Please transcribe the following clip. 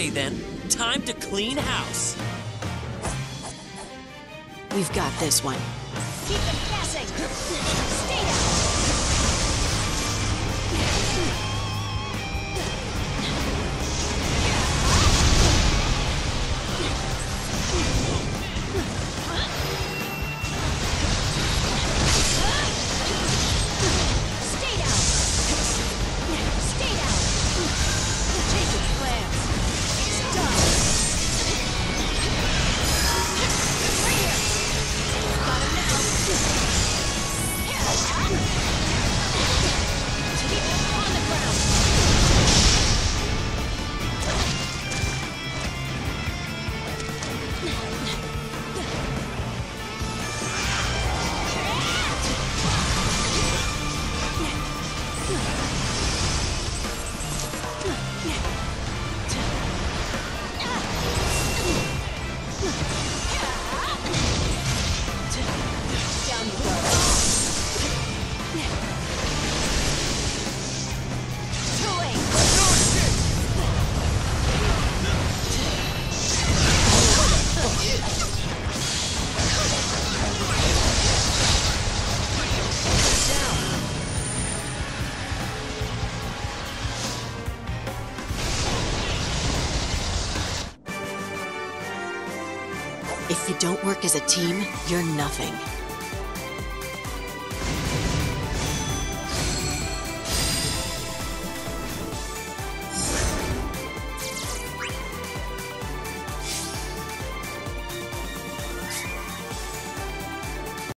Okay then, time to clean house. We've got this one. Keep them guessing. Stay If you don't work as a team, you're nothing.